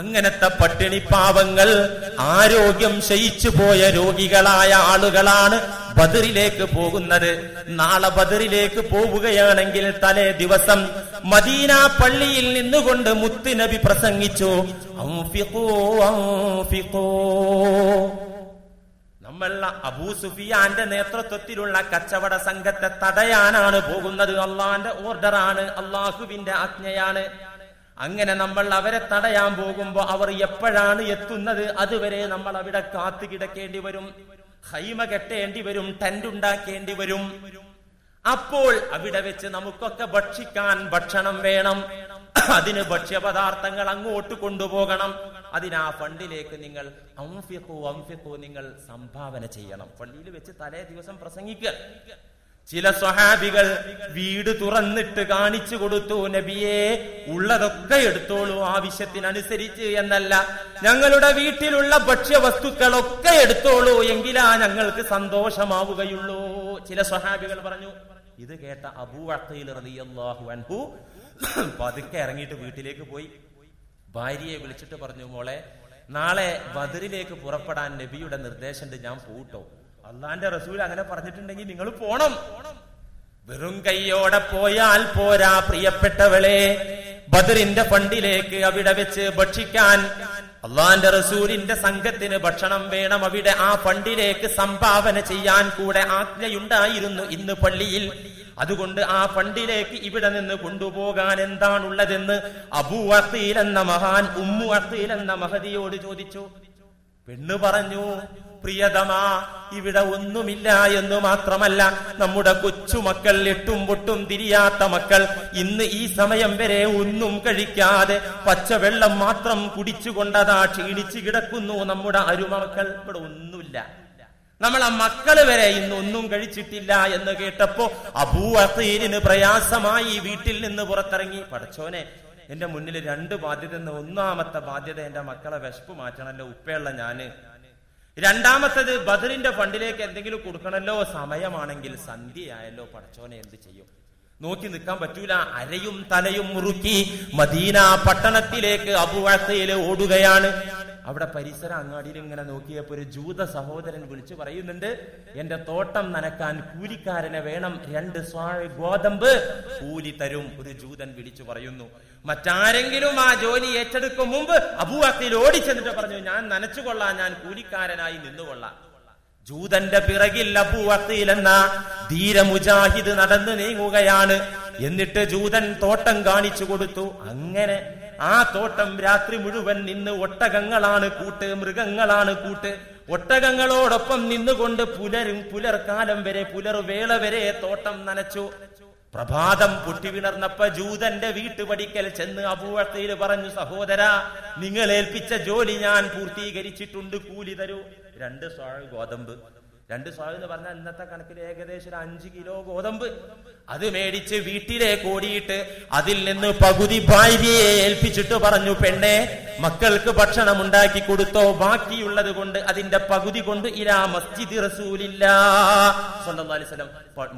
അങ്ങനത്തെ പട്ടിണി പാവങ്ങൾ ആരോഗ്യം ക്ഷയിച്ചു പോയ രോഗികളായ ആളുകളാണ് ബദറിലേക്ക് പോകുന്നത്. നാളെ ബദറിലേക്ക് പോവുകയാണെങ്കിൽ തലേ ദിവസം മദീന പള്ളിയിൽ നിന്നുകൊണ്ട് മുത്തുനബി പ്രസംഗിച്ചു. നമ്മൾ അബൂ സുഫിയാന്റെ നേതൃത്വത്തിലുള്ള കച്ചവട സംഘത്തെ തടയാനാണ് പോകുന്നത്. അള്ളാന്റെ ഓർഡറാണ് അള്ളാഹുവിന്റെ ആജ്ഞയാണ്. അങ്ങനെ നമ്മൾ അവരെ തടയാൻ പോകുമ്പോൾ അവർ എപ്പോഴാണ് എത്തുന്നത്? അതുവരെ നമ്മൾ അവിടെ കാത്തു കിടക്കേണ്ടി വരും. ഹൈമ കെട്ടേണ്ടി വരും ടെന്റ് ഉണ്ടാക്കേണ്ടി വരും. അപ്പോൾ അവിടെ വെച്ച് നമുക്കൊക്കെ ഭക്ഷിക്കാൻ ഭക്ഷണം വേണം. അതിന് ഭക്ഷ്യപദാർത്ഥങ്ങൾ അങ്ങോട്ട് കൊണ്ടുപോകണം. അതിനാ ഫണ്ടിലേക്ക് നിങ്ങൾ അംഫിഖു അംഫിഖു നിങ്ങൾ സംഭാവന ചെയ്യണം. പള്ളിയിൽ വെച്ച് തലേ ദിവസം പ്രസംഗിക്കുക. ചില സ്വഹാബികൾ വീട് തുറന്നിട്ട് കാണിച്ചു കൊടുത്തു നബിയെ ഉള്ളതൊക്കെ എടുത്തോളൂ ആവശ്യത്തിനനുസരിച്ച് എന്നല്ല. ഞങ്ങളുടെ വീട്ടിലുള്ള ഭക്ഷ്യവസ്തുക്കളൊക്കെ എടുത്തോളൂ എങ്കിലാ ഞങ്ങൾക്ക് സന്തോഷമാവുകയുള്ളൂ. ചില സ്വഹാബികൾ പറഞ്ഞു ഇത് കേട്ട അബൂ റളിയല്ലാഹു അൻഹു പതുക്കെ ഇറങ്ങിയിട്ട് വീട്ടിലേക്ക് പോയി. ഭാര്യയെ വിളിച്ചിട്ട് പറഞ്ഞു മോളെ നാളെ ബദറിലേക്ക് പുറപ്പെടാൻ നബിയുടെ നിർദ്ദേശമുണ്ട് ഞാൻ പോട്ടോ അള്ളാന്റെ റസൂൽ അങ്ങനെ പറഞ്ഞിട്ടുണ്ടെങ്കിൽ നിങ്ങൾ പോണം. വെറും കൈയോടെ പോയാൽ പോരാ പ്രിയപ്പെട്ടവളെ. ബദറിന്റെ പണ്ടിലേക്ക് അവിടെ വെച്ച് ഭക്ഷിക്കാൻ. അള്ളാന്റെ റസൂലിന്റെ സംഘത്തിന് ഭക്ഷണം വേണം. അവിടെ ആ പണ്ടിലേക്ക് സംഭാവന ചെയ്യാൻ കൂടെ ആജ്ഞയുണ്ടായിരുന്നു ഇന്ന് പള്ളിയിൽ. അതുകൊണ്ട് ആ പണ്ടിലേക്ക് ഇവിടെ നിന്ന് കൊണ്ടുപോകാൻ എന്താണുള്ളതെന്ന് അബു അഖീൽ എന്ന മഹാൻ ഉമ്മു അഖീൽ എന്ന മഹതിയോട് ചോദിച്ചു. പെണ്ണ് പറഞ്ഞു പ്രിയതമാ ഇവിടെ ഒന്നുമില്ല എന്ന് മാത്രമല്ല നമ്മുടെ കൊച്ചുമക്കൾ എട്ടും പൊട്ടും തിരിയാത്ത മക്കൾ. ഇന്ന് ഈ സമയം വരെ ഒന്നും കഴിക്കാതെ പച്ചവെള്ളം മാത്രം കുടിച്ചുകൊണ്ടതാ ക്ഷീണിച്ചു കിടക്കുന്നു നമ്മുടെ അരുമക്കൾ. ഇവിടെ ഒന്നുമില്ല. നമ്മളെ മക്കൾ വരെ ഇന്ന് ഒന്നും കഴിച്ചിട്ടില്ല എന്ന് കേട്ടപ്പോ അബൂ അസീലിന് പ്രയാസമായി വീട്ടിൽ നിന്ന് പുറത്തിറങ്ങി. പഠിച്ചോനെ എന്റെ മുന്നിൽ രണ്ട് ബാധ്യത എന്ന് ഒന്നാമത്തെ ബാധ്യത എന്റെ മക്കളെ വിശപ്പ് മാറ്റണല്ലോ ഉപ്പയുള്ള ഞാൻ. രണ്ടാമത്തത് ബദറിന്റെ ഫണ്ടിലേക്ക് എന്തെങ്കിലും കൊടുക്കണല്ലോ സമയമാണെങ്കിൽ സന്ധ്യയായല്ലോ പടച്ചോനെ എന്ത് ചെയ്യും? നോക്കി നിൽക്കാൻ പറ്റൂല. അരയും തലയും മുറുക്കി മദീന പട്ടണത്തിലേക്ക് അബുവാസയിൽ ഓടുകയാണ്. അവിടെ പരിസര അങ്ങാടിയിൽ ഇങ്ങനെ നോക്കിയപ്പോ ഒരു ജൂത സഹോദരൻ വിളിച്ചു പറയുന്നുണ്ട് എന്റെ തോട്ടം നനക്കാൻ കൂലിക്കാരനെ വേണം രണ്ട് സ്വാഴ് ഗോതമ്പ് കൂലി തരും ഒരു ജൂതൻ വിളിച്ചു പറയുന്നു. മറ്റാരെങ്കിലും ആ ജോലി ഏറ്റെടുക്കും മുമ്പ് അബൂഅത്തിൽ ഓടിച്ചെന്നിട്ട് പറഞ്ഞു ഞാൻ നനച്ചുകൊള്ളാം ഞാൻ കൂലിക്കാരനായി നിന്നുകൊള്ളാം. ജൂതന്റെ പിറകിൽ അബുവാസയിൽ എന്ന ധീര മുജാഹിദ് നടന്നു നീങ്ങുകയാണ്. എന്നിട്ട് ജൂതൻ തോട്ടം കാണിച്ചു കൊടുത്തു. അങ്ങനെ ആ തോട്ടം രാത്രി മുഴുവൻ നിന്ന് ഒട്ടകങ്ങളാണ് കൂട്ട് മൃഗങ്ങളാണ് കൂട്ട്. ഒട്ടകങ്ങളോടൊപ്പം നിന്നുകൊണ്ട് പുലരും പുലർക്കാലം വരെ പുലർവേള വരെ തോട്ടം നനച്ചു. പ്രഭാതം പൊട്ടിവിണർന്നപ്പ ജൂതന്റെ വീട്ടുപടിക്കൽ ചെന്ന് അപൂവത്തയിൽ പറഞ്ഞു സഹോദര നിങ്ങൾ ഏൽപ്പിച്ച ജോലി ഞാൻ പൂർത്തീകരിച്ചിട്ടുണ്ട്. കൂലി തരൂ. രണ്ട് സ്വാഴ് ഗോതമ്പ്. രണ്ട് സ്വാമി എന്ന് പറഞ്ഞാൽ ഇന്നത്തെ കണക്കിൽ ഏകദേശം ഒരു അഞ്ച് കിലോ ഗോതമ്പ്. അത് മേടിച്ച് വീട്ടിലേക്ക് ഓടിയിട്ട് അതിൽ നിന്ന് പകുതി ഭാര്യയെ ഏൽപ്പിച്ചിട്ട് പറഞ്ഞു പെണ്ണെ മക്കൾക്ക് ഭക്ഷണം ഉണ്ടാക്കി കൊടുത്തോ? ബാക്കിയുള്ളത് കൊണ്ട് അതിന്റെ പകുതി കൊണ്ട് ഇരാ മസ്ജിദ് റസൂലില്ല. സ്വന്തം വസല്ലം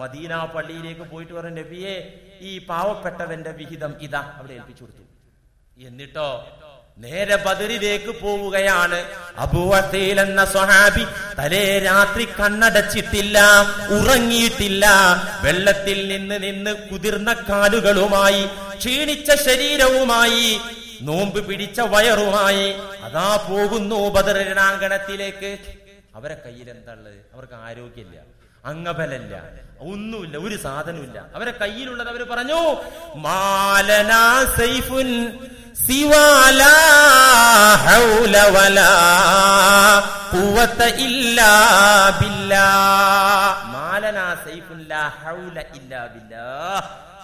മദീന പള്ളിയിലേക്ക് പോയിട്ട് പറഞ്ഞു നബിയെ ഈ പാവപ്പെട്ടവന്റെ വിഹിതം ഇതാ അവിടെ ഏൽപ്പിച്ചു കൊടുത്തു. എന്നിട്ടോ നേരെ ബദറിലേക്ക് പോവുകയാണ്. അബുവസീൽ എന്ന സ്വഹാബി തലേ രാത്രി കണ്ണടച്ചിട്ടില്ല ഉറങ്ങിയിട്ടില്ല. വെള്ളത്തിൽ നിന്ന് നിന്ന് കുതിർന്ന കാലുകളുമായി ക്ഷീണിച്ച ശരീരവുമായി നോമ്പ് പിടിച്ച വയറുമായി. അതാ പോകുന്നു ബദറിനാങ്കണത്തിലേക്ക് അവരെ കയ്യിൽ എന്താ ഉള്ളത്? അവർക്ക് ആരോഗ്യമില്ല. അംഗബലല്ല ഒന്നുമില്ല ഒരു സാധനമില്ല അവരെ കയ്യിലുള്ളത് അവർ പറഞ്ഞു മാലനാ സൈഫുൻ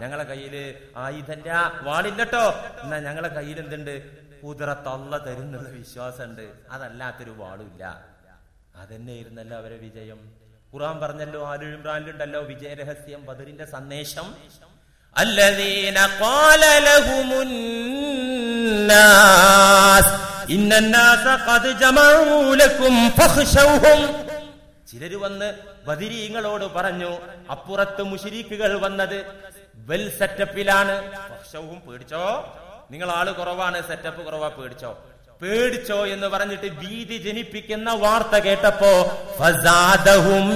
ഞങ്ങളെ കയ്യിൽ ആയുധന്റെ വാളില്ലട്ടോ. എന്നാ ഞങ്ങളെ കയ്യിൽ എന്തുണ്ട്? കുതിരത്തള്ള തരുന്നുള്ള വിശ്വാസമുണ്ട്. അതല്ലാത്തൊരു വാളുമില്ല. അതന്നെയായിരുന്നല്ലോ അവരെ വിജയം. ഖുറാൻ പറഞ്ഞല്ലോ ആലു ഇമ്രാനിലുണ്ടല്ലോ വിജയരഹസ്യം ബദറിന്റെ സന്ദേശം الذين قال لهم الناس إن الناس قد جمعوا لكم فاخشوهم ചിലര് വന്ന് ബദിരീങ്ങളോട് പറഞ്ഞു അപ്പുറത്ത് മുഷിരീക്കുകൾ വന്നത് വെൽ സെറ്റപ്പിലാണ് പക്ഷവും പേടിച്ചോ നിങ്ങൾ ആള് കുറവാണ് സെറ്റപ്പ് കുറവാ പേടിച്ചോ പേടിച്ചോ എന്ന് പറഞ്ഞിട്ട് ഭീതി ജനിപ്പിക്കുന്ന വാർത്ത കേട്ടപ്പോ ഫസാദഹും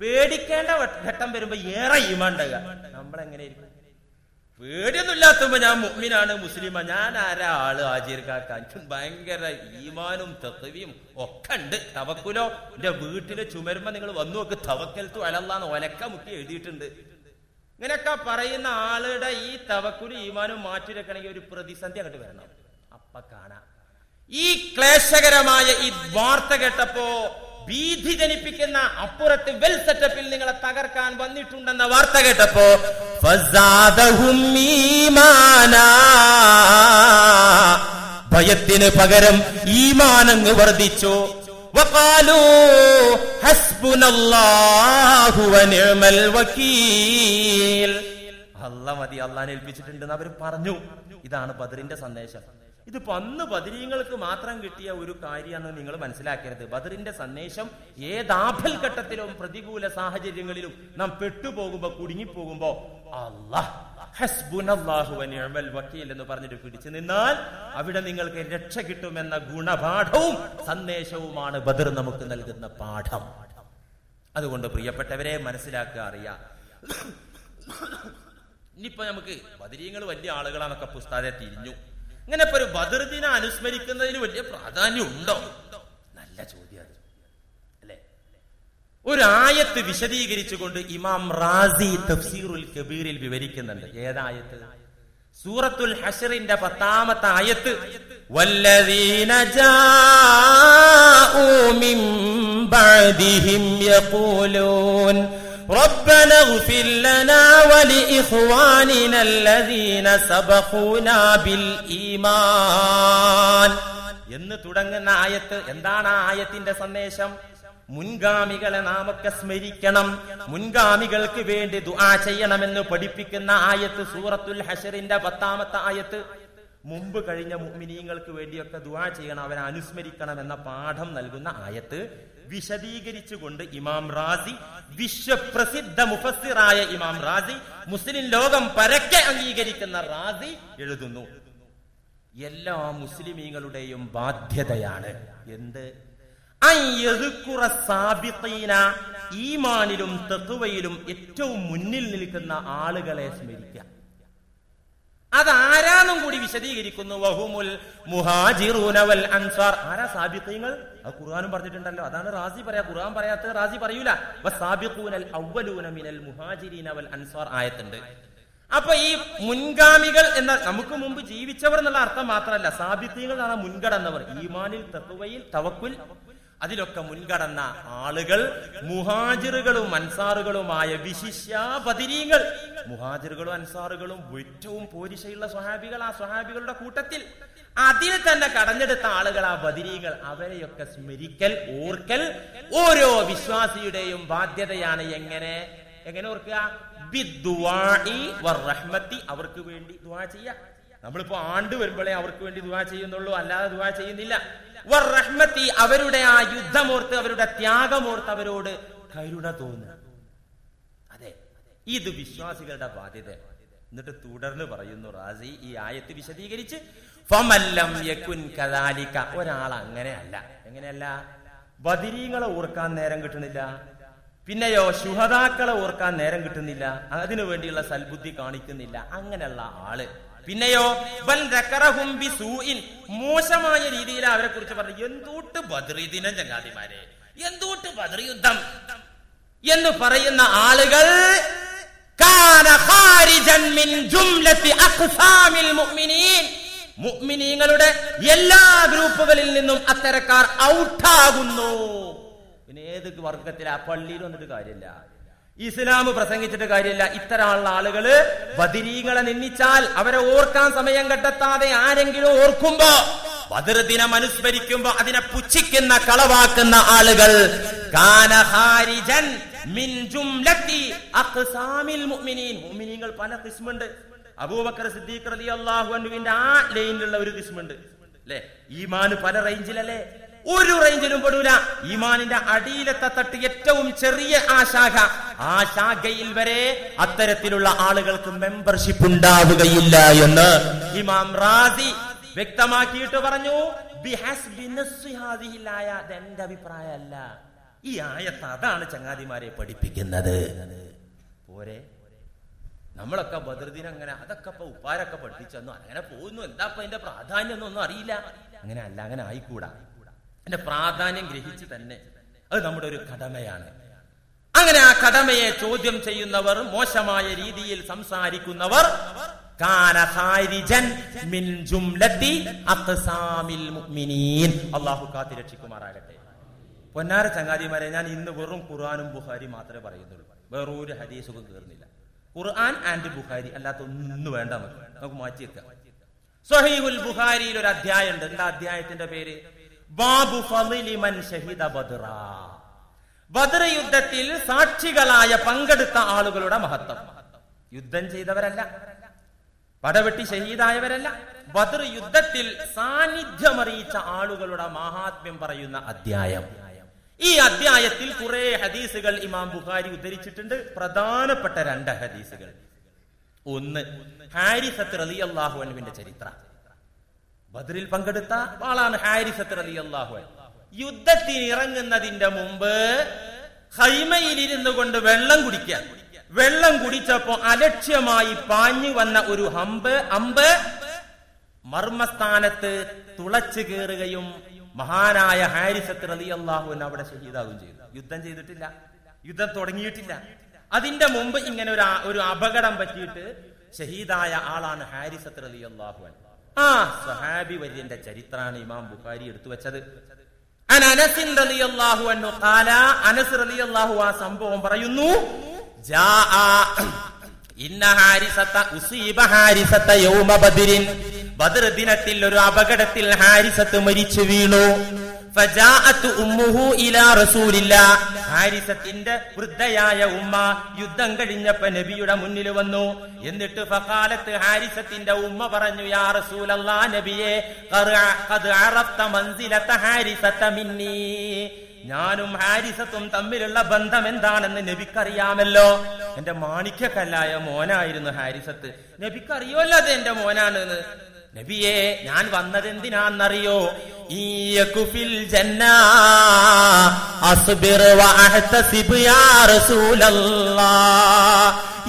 പേടിക്കേണ്ട ഘട്ടം വരുമ്പോ ഏറെ ഈമാണ്ടക നമ്മളെങ്ങനെ പേടിയൊന്നും പേടിയൊന്നുമില്ലാത്തുമ്പോ ഞാൻ മുഅ്മിനാണ് മുസ്ലിമാ. ഞാൻ ആരാ ആൾ ആജിർ കാക്കാൻ ഭയങ്കര ഈമാനും തത്വയും ഒക്കെ ഉണ്ട്. തവക്കുലോ എന്റെ വീട്ടിലെ ചുമരുമ്പോ നിങ്ങൾ വന്നു നോക്ക് തവക്കൽത്തു അലല്ലാന്ന് ഒലക്ക മുക്കി എഴുതിയിട്ടുണ്ട്. ഇങ്ങനെയൊക്കെ പറയുന്ന ആളുടെ ഈ തവക്കുലി ഈമാനും മാറ്റിവെക്കണമെങ്കിൽ ഒരു പ്രതിസന്ധി അങ്ങോട്ട് വരണം. അപ്പ കാണാ. ഈ ക്ലേശകരമായ ഈ വാർത്ത കേട്ടപ്പോ ഭീതി ജനിപ്പിക്കുന്ന അപ്പുറത്ത് വെൽ സെറ്റപ്പിൽ നിങ്ങളെ തകർക്കാൻ വന്നിട്ടുണ്ടെന്ന വാർത്ത കേട്ടപ്പോ. ഭയത്തിന് പകരം ഈമാനങ്ങ് വർദ്ധിച്ചു. വഖാലൂ الله ونعم الوكيل അല്ല മതി അള്ളാൻ ഏൽപ്പിച്ചിട്ടുണ്ടെന്ന് അവർ പറഞ്ഞു. ഇതാണ് ബദറിന്റെ സന്ദേശം. ഇത് അന്ന് ബദരീങ്ങൾക്ക് മാത്രം കിട്ടിയ ഒരു കാര്യമാണെന്ന് നിങ്ങൾ മനസ്സിലാക്കരുത്. ബദറിന്റെ സന്ദേശം ഏതാഭൽ ഘട്ടത്തിലും പ്രതികൂല സാഹചര്യങ്ങളിലും നാം പെട്ടുപോകുമ്പോ കുടുങ്ങിപ്പോകുമ്പോ അള്ളാഹ്. വക്കീൽ എന്ന് പറഞ്ഞിട്ട് പിടിച്ചു നിന്നാൽ അവിടെ നിങ്ങൾക്ക് രക്ഷ കിട്ടുമെന്ന ഗുണപാഠവും സന്ദേശവുമാണ് ബദർ നമുക്ക് നൽകുന്ന പാഠം. അതുകൊണ്ട് പ്രിയപ്പെട്ടവരെ മനസ്സിലാക്കുക അറിയാം. ഇനിയിപ്പോ നമുക്ക് ബദരീങ്ങൾ വലിയ ആളുകളാന്നൊക്കെ പുസ്താതെ തിരിഞ്ഞു. ഇങ്ങനെ ഒരു ബദർ ദിനം അനുസ്മരിക്കുന്നതിന് വലിയ പ്രാധാന്യം ഉണ്ടോ നല്ല ചോദ്യം. ഒരു ആയത്ത് വിശദീകരിച്ചുകൊണ്ട് ഇമാം റാസി തഫ്സീറുൽ കബീറിൽ വിവരിക്കുന്നുണ്ട് ഏതായത്ത് സൂറത്തുൽ ഹഷറിന്റെ പത്താമത്തെ ആയത്ത് വല്ലദീന ജാഊ മിൻ ബഅദിഹിം യഖൂലൂൻ ربنا اغفر لنا ولإخواننا الذين سبقونا بالإيمان എന്ന് തുടങ്ങുന്ന ആയത്ത് എന്താണ് ആ ആയത്തിന്റെ സന്ദേശം മുൻഗാമികളെ നാമൊക്കെ സ്മരിക്കണം. മുൻഗാമികൾക്ക് വേണ്ടി ദുആ ചെയ്യണമെന്ന് പഠിപ്പിക്കുന്ന ആയത്ത് സൂറത്തുൽ ഹഷറിന്റെ പത്താമത്തെ ആയത്ത്. മുമ്പ് കഴിഞ്ഞ മുഅ്മിനീങ്ങൾക്ക് വേണ്ടിയൊക്കെ ദുആ ചെയ്യണം അവരെ അനുസ്മരിക്കണം എന്ന പാഠം നൽകുന്ന ആയത്ത്. വിശദീകരിച്ചുകൊണ്ട് ഇമാം റാസി വിശ്വപ്രസിദ്ധ മുഫസ്സിറായ ഇമാം റാസി മുസ്ലിം ലോകം പരക്കെ അംഗീകരിക്കുന്ന റാസി എഴുതുന്നു. എല്ലാ മുസ്ലിമീങ്ങളുടെയും ബാധ്യതയാണ്. എന്ത്? ഈമാനിലും തെക്കുവയിലും ഏറ്റവും മുന്നിൽ നിൽക്കുന്ന ആളുകളെ സ്മരിക്ക അതാരാന്നും കൂടി വിശദീകരിക്കുന്നു. വഹുമുൽ മുഹാജിറൂന വൽ അൻസാർ. ആരാ സാബിഖീങ്ങൾ ഖുർആനും പറഞ്ഞിട്ടുണ്ടല്ലോ. അതാണ് റാസി പറയാ. ഖുർആൻ പറയാത്ത റാസി പറയൂല. സാബിഖൂനൽ മിനൽ മുഹാജിരീന വൽ അൻസാർ ആയത്തുണ്ട്. അപ്പൊ ഈ മുൻഗാമികൾ എന്ന നമുക്ക് മുമ്പ് ജീവിച്ചവർ എന്നുള്ള അർത്ഥം മാത്രമല്ല. സാബിഖീങ്ങൾ എന്നാണ് മുൻകടന്നവർ ഈമാനിൽ തത്വയിൽ തവക്കുൽ അതിലൊക്കെ മുൻകടന്ന ആളുകൾ മുഹാജിറുകളും അൻസാറുകളുമായ വിശിഷ്യ പതിരീങ്ങൾ. മുഹാജിറുകളും അൻസാറുകളും ഏറ്റവും പോരിശയുള്ള സ്വഹാബികൾ ആ സ്വഹാബികളുടെ കൂട്ടത്തിൽ. അതിൽ തന്നെ കടഞ്ഞെടുത്ത ആളുകൾ ആ ബദിരീകൾ അവരെയൊക്കെ സ്മരിക്കൽ ഓർക്കൽ ഓരോ വിശ്വാസിയുടെയും ബാധ്യതയാണ് എങ്ങനെ? എങ്ങനെ ഓർക്കുക? അവർക്ക് വേണ്ടി ദുവാ ചെയ്യാം നമ്മളിപ്പോ ആണ്ട് വരുമ്പോഴേ അവർക്ക് വേണ്ടി ദുവാ ചെയ്യുന്നുള്ളൂ. അല്ലാതെ ദുവാ ചെയ്യുന്നില്ല. വറഹ്മത്തി അവരുടെ ആ യുദ്ധമോർത്ത് അവരുടെ ത്യാഗമോർത്ത് അവരോട് കരുണ തോന്നുക. അതെ ഇത് വിശ്വാസികളുടെ ബാധ്യത. എന്നിട്ട് തുടർന്ന് പറയുന്നു റാസി ഈ ആയത്ത് വിശദീകരിച്ച് ഒരാൾ അങ്ങനെയല്ല. എങ്ങനെയല്ല? ബദിരീങ്ങളെ ഓർക്കാൻ നേരം കിട്ടുന്നില്ല. പിന്നെയോ ശുഹതാക്കളെ ഓർക്കാൻ നേരം കിട്ടുന്നില്ല. അതിനു വേണ്ടിയുള്ള സൽബുദ്ധി കാണിക്കുന്നില്ല. അങ്ങനെയുള്ള ആൾ. പിന്നെയോ മോശമായ രീതിയിൽ അവരെ കുറിച്ച് പറഞ്ഞു എന്തൂട്ട് ബദ്രി ദിനം ചങ്ങാതിമാരെ? എന്തൂട്ട് ബദ്രി യുദ്ധം? എന്ന് പറയുന്ന ആളുകൾ മുഅ്മിനീങ്ങളുടെ എല്ലാ ഗ്രൂപ്പുകളിൽ നിന്നും അത്തരക്കാർ ഔട്ടാകുന്നു. പിന്നെ ഏത് വർഗത്തിലാ? പള്ളിയിൽ വന്നിട്ട് കാര്യമില്ല. ഇസ്ലാം പ്രസംഗിച്ചിട്ട് കാര്യമില്ല. ഇത്തരമുള്ള ആളുകൾ ബദിരീകളെ നിന്നിച്ചാൽ അവരെ ഓർക്കാൻ സമയം കണ്ടെത്താതെ ആരെങ്കിലും ഓർക്കുമ്പോ ബദർ ദിനം അനുസ്മരിക്കുമ്പോ അതിനെ പുച്ഛിക്കുന്ന കളവാക്കുന്ന ആളുകൾ മുഅ്മിനീങ്ങൾ പല കിസ്മുണ്ട്. അബൂബക്കർ സിദ്ദീഖ് റളിയല്ലാഹു അൻഹുവിന്റെ ആ ലൈനിലുള്ള ഒരു കിസ്മുണ്ട്. അല്ലേ ഈമാന് പല റേഞ്ചിലല്ലേ ഒരു റേഞ്ചിലും പെടൂല. ഈമാനിന്റെ അടിയിലത്തെ തട്ട് ഏറ്റവും ചെറിയ ആ ശാഖ. ആ ശാഖയിൽ വരെ അത്തരത്തിലുള്ള ആളുകൾക്ക് മെമ്പർഷിപ്പ് ഉണ്ടാവുകയില്ല എന്ന് ഇമാം റാസി വ്യക്തമാക്കിയിട്ട് പറഞ്ഞു. എന്റെ അഭിപ്രായമല്ല. ഈ ആയത്ത് അതാണ് ചങ്ങാതിമാരെ പഠിപ്പിക്കുന്നത്. പോരെ. നമ്മളൊക്കെ ബദർദിനം അങ്ങനെ അതൊക്കെ ഇപ്പൊ ഉപ്പാരൊക്കെ പഠിപ്പിച്ചെന്നു അങ്ങനെ പോകുന്നു. എന്താ ഇപ്പൊ അതിന്റെ പ്രാധാന്യം ഒന്നും അറിയില്ല. അങ്ങനെ അല്ല അങ്ങനെ ആയിക്കൂടാ. അതിന്റെ പ്രാധാന്യം ഗ്രഹിച്ച് തന്നെ. അത് നമ്മുടെ ഒരു കടമയാണ്. അങ്ങനെ ആ കടമയെ ചോദ്യം ചെയ്യുന്നവർ മോശമായ രീതിയിൽ സംസാരിക്കുന്നവർ അള്ളാഹു കാത്തി രക്ഷിക്കുമാറാകട്ടെ. പൊന്നാര ചങ്ങാതിമാരെ ഞാൻ ഇന്ന് വെറും ഖുർആാനും ബുഹാരി മാത്രമേ പറയുന്നുള്ളൂ. വേറൊരു ഹദീസും കയറുന്നില്ല ഖുർആൻ ആൻഡ് ബുഹാരി അല്ലാത്ത ഒന്നും വേണ്ട നമുക്ക്. നമുക്ക് മാറ്റി വെക്കാം സൊഹീബുൽ ബുഹാരിയിൽ ഒരു അധ്യായം ഉണ്ട് എന്താ അധ്യായത്തിന്റെ പേര്? ബാബു ഫലിമൻ മൻ ഷഹിദ ബദ്ര ബദ്ര യുദ്ധത്തിൽ സാക്ഷികളായ പങ്കെടുത്ത ആളുകളുടെ മഹത്വം. യുദ്ധം ചെയ്തവരല്ല. പടവെട്ടി ഷഹീദായവരല്ല ബദർ യുദ്ധത്തിൽ സാന്നിധ്യമറിയിച്ച ആളുകളുടെ മഹാത്മ്യം പറയുന്ന അധ്യായം. ഈ അധ്യായത്തിൽ കുറെ ഹദീസുകൾ ഇമാം ബുഖാരി ഉദ്ധരിച്ചിട്ടുണ്ട്. പ്രധാനപ്പെട്ട രണ്ട് ഹദീസുകൾ. ഒന്ന് ഹാരിസത്ത് റലി അള്ളാഹു അനുവിന്റെ ചരിത്രം. ബദറിൽ പങ്കെടുത്ത ആളാണ് ഹാരിസത്ത് അലി അള്ളാഹു യുദ്ധത്തിന് ഇറങ്ങുന്നതിന്റെ മുമ്പ് ഹൈമയിൽ ഇരുന്നു കൊണ്ട് വെള്ളം കുടിക്കാൻ വെള്ളം കുടിച്ചപ്പോ അലക്ഷ്യമായി പാഞ്ഞു വന്ന ഒരു ഹമ്പ് അമ്പ് മർമ്മസ്ഥാനത്ത് തുളച്ചു കയറുകയും മഹാനായ ഹാരിസത്ത് അലി അള്ളാഹുവിന് അവിടെ ഷഹീദാവുകയും ചെയ്തു. യുദ്ധം ചെയ്തിട്ടില്ല. യുദ്ധം തുടങ്ങിയിട്ടില്ല. അതിന്റെ മുമ്പ് ഇങ്ങനെ ഒരു ഒരു അപകടം പറ്റിയിട്ട് ഷഹീദായ ആളാണ് ഹാരിസത്ത് അലി അള്ളാഹുവൻ ആ സഹാബി വര്യന്റെ ചരിത്രമാണ് ഇമാം ബുഖാരി എടുത്തു വെച്ചത്. അനസ് റളിയല്ലാഹു ആ സംഭവം പറയുന്നു ബദർ ദിനത്തിൽ ഒരു അപകടത്തിൽ ഹാരിസത്ത് മരിച്ചു വീണു. ഹാരിസത്തിന്റെ വൃദ്ധയായ ഉമ്മ യുദ്ധം കഴിഞ്ഞപ്പോ നബിയുടെ മുന്നിൽ വന്നു. എന്നിട്ട് ഫഖാലത്ത് ഹാരിസത്തിന്റെ ഉമ്മ പറഞ്ഞു യാ റസൂലല്ലാ നബിയെ ഞാനും ഹാരിസത്തും തമ്മിലുള്ള ബന്ധം എന്താണെന്ന് നബിക്കറിയാമല്ലോ. എന്റെ മാണിക്യക്കല്ലായ മോനായിരുന്നു ഹാരിസത്ത്. നബിക്കറിയോല്ലോ അത് എന്റെ മോനാണെന്ന്. നബിയെ ഞാൻ വന്നതെന്തിനാന്നറിയോ?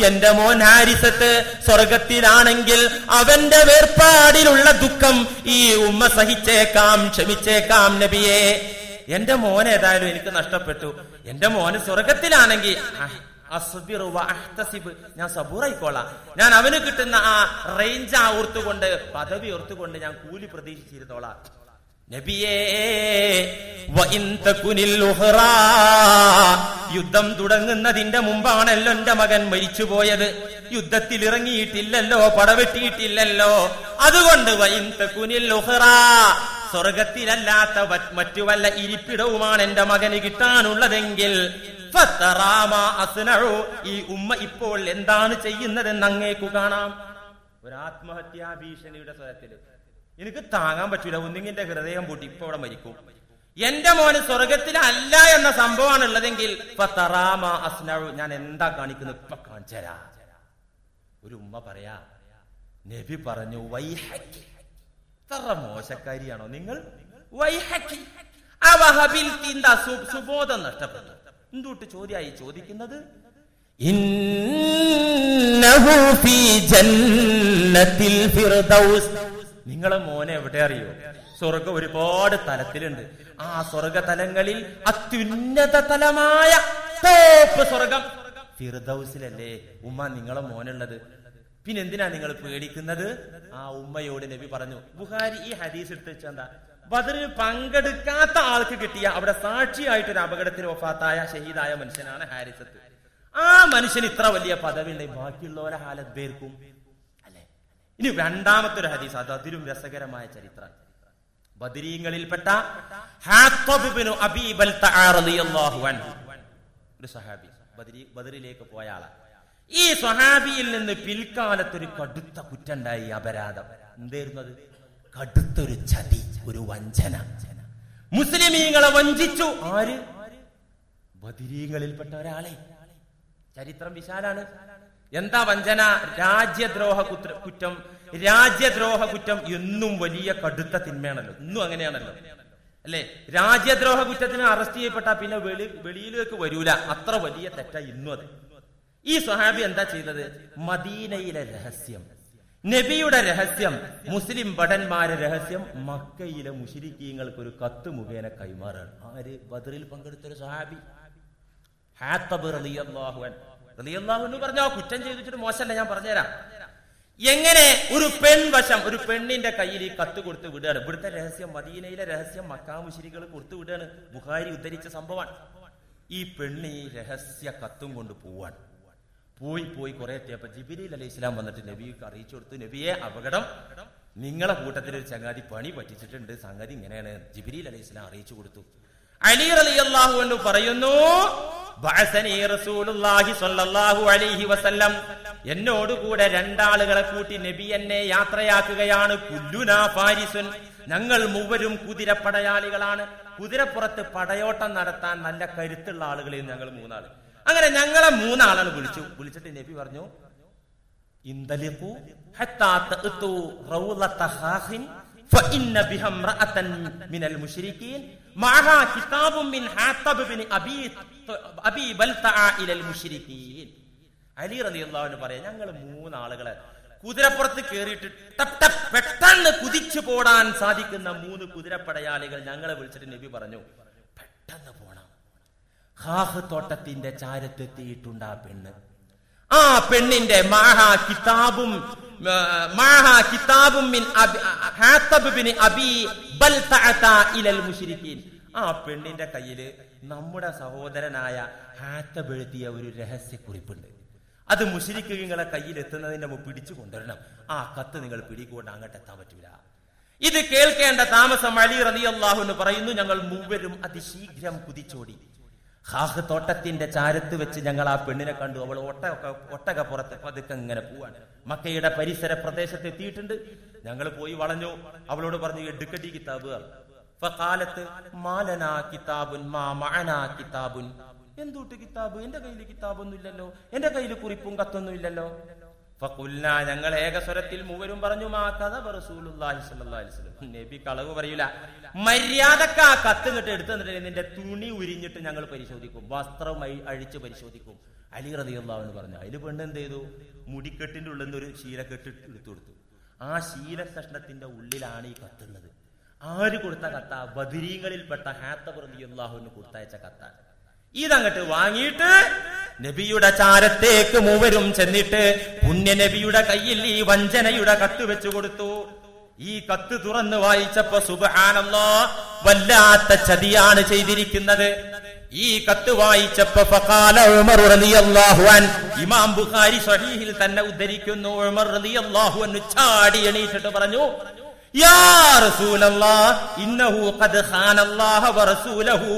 എന്റെ മോൻ ഹാരിസത്ത് സ്വർഗത്തിലാണെങ്കിൽ അവന്റെ വേർപാടിലുള്ള ദുഃഖം ഈ ഉമ്മ സഹിച്ചേക്കാം ക്ഷമിച്ചേക്കാം നബിയെ. എന്റെ മോൻ ഏതായാലും എനിക്ക് നഷ്ടപ്പെട്ടു. എന്റെ മോന് സ്വർഗത്തിലാണെങ്കിൽ ഞാൻ സബൂറായിക്കോളാം ഞാൻ അവന് കിട്ടുന്ന ആ റേഞ്ച് ഓർത്തുകൊണ്ട് പദവി ഓർത്തുകൊണ്ട് ഞാൻ കൂലി പ്രതീക്ഷിച്ചിരുന്നോളാം നബിയേ. യുദ്ധം തുടങ്ങുന്നതിന്റെ മുമ്പാണല്ലോ എന്റെ മകൻ മരിച്ചുപോയത് യുദ്ധത്തിൽ ഇറങ്ങിയിട്ടില്ലല്ലോ പടവെട്ടിയിട്ടില്ലല്ലോ അതുകൊണ്ട്. സ്വർഗത്തിലല്ലാത്ത മറ്റു വല്ല ഇരിപ്പിടവുമാണ് എന്റെ മകന് കിട്ടാനുള്ളതെങ്കിൽ. ഈ ഉമ്മ ഇപ്പോൾ എന്താണ് ചെയ്യുന്നതെന്ന് അങ്ങേക്കു കാണാം. ഒരു ആത്മഹത്യാ ഭീഷണിയുടെ സ്വരത്തിൽ. എനിക്ക് താങ്ങാൻ പറ്റൂല ഒന്നിങ്ങിന്റെ ഹൃദയം പൂട്ടി ഇപ്പൊ അവിടെ മരിക്കും. എന്റെ മോന് സ്വർഗത്തിലല്ല എന്ന സംഭവമാണ് ഉള്ളതെങ്കിൽ ഞാൻ എന്താ കാണിക്കുന്നത്? ഇപ്പൊ കാണിച്ചരാ. ഒരു ഉമ്മ പറയാ നബി പറഞ്ഞു വൈഹക്കി. എത്ര മോശക്കാരിയാണോ നിങ്ങൾ? വൈഹക്കി. ആ വഹബിൽ സുബോധം നഷ്ടപ്പെട്ടു. എന്തുട്ട് ചോദ്യമായി ചോദിക്കുന്നത് നിങ്ങളെ മോനെ എവിടെ അറിയോ? സ്വർഗം ഒരുപാട് തലത്തിലുണ്ട്. ആ സ്വർഗ തലങ്ങളിൽ അത്യുന്നത തലമായ ടോപ്പ് സ്വർഗം ഫിർദൌസിലല്ലേ? ഉമ്മ നിങ്ങളെ മോനുള്ളത്. പിന്നെന്തിനാ നിങ്ങൾ പേടിക്കുന്നത്? ആ ഉമ്മയോട് നബി പറഞ്ഞു ബുഹാരി ഈ ഹദീസ് എടുത്ത് വെച്ചെന്താ ബദറിൽ പങ്കെടുക്കാത്ത ആൾക്ക് കിട്ടിയ അവിടെ സാക്ഷിയായിട്ട് ഒരു അപകടത്തിൽ ഒഫാത്തായ ഷഹീദായ മനുഷ്യനാണ് ഹാരിസത്ത്. ആ മനുഷ്യൻ ഇത്ര വലിയ പദവി ഉണ്ടായി ബാക്കിയുള്ളവരെ ഹാലത്ത് പേർക്കും. അല്ലെ? ഇനി രണ്ടാമത്തെ ഒരു ഹദീസ് അത് അതിലും രസകരമായ ചരിത്രം. ബദരീങ്ങളിൽപ്പെട്ട ഒരു സഹാബി ബദരി ബദറിലേക്ക് പോയ ആളാ. ഈ സ്വഹാബിയിൽ നിന്ന് പിൽക്കാലത്തൊരു കടുത്ത കുറ്റണ്ടായി അപരാധം. എന്തായിരുന്നു അത്? കടുത്തൊരു ചതി ഒരു വഞ്ചന. മുസ്ലിമീങ്ങളെ വഞ്ചിച്ചു. ആര്? ബദിരീങ്ങളിൽപ്പെട്ട ഒരാളെ. ചരിത്രം വിശാലാണ്. എന്താ വഞ്ചന? രാജ്യദ്രോഹ കുത്ര- കുറ്റം. രാജ്യദ്രോഹ കുറ്റം എന്നും വലിയ കടുത്ത തിന്മയാണല്ലോ. ഇന്നും അങ്ങനെയാണല്ലോ. അല്ലെ? രാജ്യദ്രോഹ കുറ്റത്തിന് അറസ്റ്റ് ചെയ്യപ്പെട്ട പിന്നെ വെളി വെളിയിലേക്ക് വരൂല. അത്ര വലിയ തെറ്റ ഇന്നും അത്. ഈ സ്വഹാബി എന്താ ചെയ്തത്? മദീനയിലെ രഹസ്യം. നബിയുടെ രഹസ്യം മുസ്ലിം ഭടന്മാരെ രഹസ്യം മക്കയിലെ മുഷിരിക്കീങ്ങൾക്ക് ഒരു കത്ത് മുഖേന കൈമാറാണ്. ആര്? ബദറിൽ പങ്കെടുത്തൊരു സഹാബി. പറഞ്ഞോ? കുറ്റം ചെയ്തിട്ട് മോശമല്ല ഞാൻ പറഞ്ഞുതരാം. എങ്ങനെ ഒരു പെൺവശം ഒരു പെണ്ണിന്റെ കയ്യിൽ ഈ കത്ത് കൊടുത്ത് വിടുകയാണ്? ഇവിടുത്തെ രഹസ്യം മദീനയിലെ രഹസ്യം മക്കാമുശിരികൾ കൊടുത്തു വിടുകയാണ്. ബുഹാരി ഉദ്ധരിച്ച സംഭവമാണ്. ഈ പെണ്ണ് ഈ രഹസ്യ കത്തും കൊണ്ട് പോവാൻ പോയി പോയി കുറെ എത്തിയപ്പോ ജിബിരിൽ അലൈഹി ഇസ്ലാം വന്നിട്ട് നബിക്ക് അറിയിച്ചു കൊടുത്തു. നബിയെ അപകടം. നിങ്ങളെ കൂട്ടത്തിൽ ഒരു ചങ്ങാതി പണി പറ്റിച്ചിട്ടുണ്ട്. സംഗതി ഇങ്ങനെയാണ്. ജിബിരിൽ അലൈഹി ഇസ്ലാം അറിയിച്ചു കൊടുത്തു. അലി അലി അള്ളാഹു എന്ന് പറയുന്നു എന്നോട് കൂടെ രണ്ടാളുകളെ കൂട്ടി നബി എന്നെ യാത്രയാക്കുകയാണ്. ഞങ്ങൾ മൂവരും കുതിരപ്പടയാളികളാണ്. കുതിരപ്പുറത്ത് പടയോട്ടം നടത്താൻ നല്ല കരുത്തുള്ള ആളുകളെയും ഞങ്ങൾ മൂന്നാൾ. അങ്ങനെ ഞങ്ങളെ മൂന്നാളാണ് വിളിച്ചു. വിളിച്ചിട്ട് നബി പറഞ്ഞു അലി ഞങ്ങൾ മൂന്നാളുകളെ കുതിരപ്പുറത്ത് കയറിയിട്ട് ടപ് ടപ് പെട്ടെന്ന് കുതിച്ചു പോടാൻ സാധിക്കുന്ന മൂന്ന് കുതിരപ്പടയാളികൾ ഞങ്ങളെ വിളിച്ചിട്ട് നബി പറഞ്ഞു പെട്ടെന്ന് പോണം. ഹാഹ് തോട്ടത്തിന്റെ ചാരത്തെത്തിയിട്ടുണ്ട് ആ പെണ്ണ്. ആ പെണ്ണിന്റെ മാഹ കിതാബും മാഹ കിതാബും മിൻ അബി- ബൽതഅത ഇലൽ മുശ്രിക്കീൻ. ആ പെണ്ണിന്റെ കയ്യിൽ നമ്മുടെ സഹോദരനായ ഹാത്തബ് എഴുതിയ ഒരു രഹസ്യക്കുറിപ്പുണ്ട്. അത് മുഷിരിക്കുകളെ കയ്യിൽ എത്തുന്നതിന്റെ മുമ്പ് പിടിച്ചു കൊണ്ടുവരണം. ആ കത്ത് നിങ്ങൾ പിടികൊണ്ട് അങ്ങോട്ട് എത്താൻ പറ്റൂല. ഇത് കേൾക്കേണ്ട താമസം അലി റളിയല്ലാഹു എന്ന് പറയുന്നു ഞങ്ങൾ മൂവരും അതിശീഘ്രം കുതിച്ചോടി. ഹാഹ് തോട്ടത്തിന്റെ ചാരത്ത് വെച്ച് ഞങ്ങൾ ആ പെണ്ണിനെ കണ്ടു. അവൾ ഒട്ടക ഒട്ടക പുറത്ത് പതുക്കെ ഇങ്ങനെ പോവാണ്. മക്കയുടെ പരിസര പ്രദേശത്ത് എത്തിയിട്ടുണ്ട്. ഞങ്ങൾ പോയി വളഞ്ഞു. അവളോട് പറഞ്ഞു എടുക്കടി കിതാബ്. കാലത്ത് മാലന കിതാബുൻ മാ മഅനാ കിതാബുൻ. എന്തൂട്ട് കിതാബ്? എന്റെ കയ്യിൽ കിതാബൊന്നും ഇല്ലല്ലോ എന്റെ കയ്യിൽ കുറിപ്പും കത്തൊന്നും ഇല്ലല്ലോ ഫഖുൽന ഞങ്ങൾ ഏകസ്വരത്തിൽ മൂവരും പറഞ്ഞു മാ കഥ നബി കളവ് പറയൂല. മര്യാദയ്ക്ക് ആ കത്ത് കിട്ട് എടുത്തു തന്നിട്ട് നിന്റെ തുണി ഉരിഞ്ഞിട്ട് ഞങ്ങൾ പരിശോധിക്കും. വസ്ത്രം അഴി- അഴിച്ച് പരിശോധിക്കും. അലി റതിയുള്ള എന്ന് പറഞ്ഞു. അതിൽ പെണ്ണ് എന്ത് ചെയ്തു? മുടിക്കെട്ടിന്റെ ഉള്ളിൽ നിന്ന് ഒരു ശീലക്കെട്ട് എടുത്തു കൊടുത്തു. ആ ശീല കഷ്ണത്തിന്റെ ഉള്ളിലാണ് ഈ കത്തുന്നത് ആര് കൊടുത്ത കത്ത? ബദിരീങ്ങളിൽപ്പെട്ട ഹാത്തബ് റളിയല്ലാഹുവിന് കൊടുത്തയച്ച കത്താണ് ഇതങ്ങട്ട് വാങ്ങിയിട്ട് നബിയുടെ ചാരത്തേക്ക് മൂവരും ചെന്നിട്ട് പുണ്യ നബിയുടെ കയ്യിൽ ഈ വഞ്ചനയുടെ കത്ത് വെച്ചു കൊടുത്തു. ഈ കത്ത് തുറന്ന് വായിച്ചപ്പോ സുബഹാനല്ലോ വല്ലാത്ത ചതിയാണ് ചെയ്തിരിക്കുന്നത്. ഈ കത്ത് വായിച്ചപ്പോ ഇമാം ബുഖാരി ഷഹീഹിൽ തന്നെ ഉദ്ധരിക്കുന്നു. ഉമർ ചാടി എണീറ്റിട്ട് പറഞ്ഞു യാ റസൂലല്ലാഹ് ഇന്നഹു ഖദ് ഖാനല്ലാഹ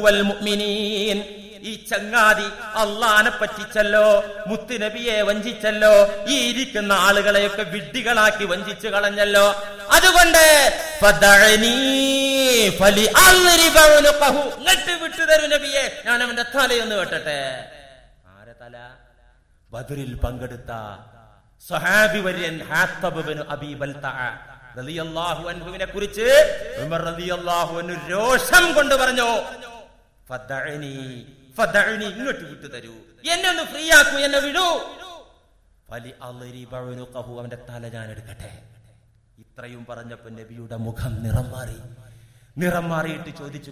വൽ മുഅ്മിനീൻ. ഈ ചങ്ങാതി അള്ളാനെ പറ്റിച്ചല്ലോ മുത്തുനബിയെ വഞ്ചിച്ചല്ലോ ഈ ഇരിക്കുന്ന ആളുകളെയൊക്കെ വിഡ്ഢികളാക്കി വഞ്ചിച്ചു കളഞ്ഞല്ലോ. അതുകൊണ്ട്. ഇങ്ങട്ട് വിട്ടു നബിയെ. ഞാൻ അവന്റെ തലയൊന്ന് വെട്ടട്ടെ. ആരെ തല? ബദറിൽ പങ്കെടുത്ത സഹാബി വര്യൻ ഹാത്തബ് ബിൻ അബീ റളിയല്ലാഹു അൻഹുവിനെ കുറിച്ച് ഉമർ റളിയല്ലാഹു അൻഹു രോഷം കൊണ്ട് പറഞ്ഞു. ഫദഅനി ഇങ്ങോട്ട് വിട്ടു തരൂ. എന്നെ ഒന്ന് ഫ്രീ ആക്കൂ എന്നെ വിടൂ. ഫലി അലരി കഹു അവന്റെ തല ഞാൻ എടുക്കട്ടെ ഇത്രയും പറഞ്ഞപ്പോ നബിയുടെ മുഖം നിറം മാറി. നിറം മാറിയിട്ട് ചോദിച്ചു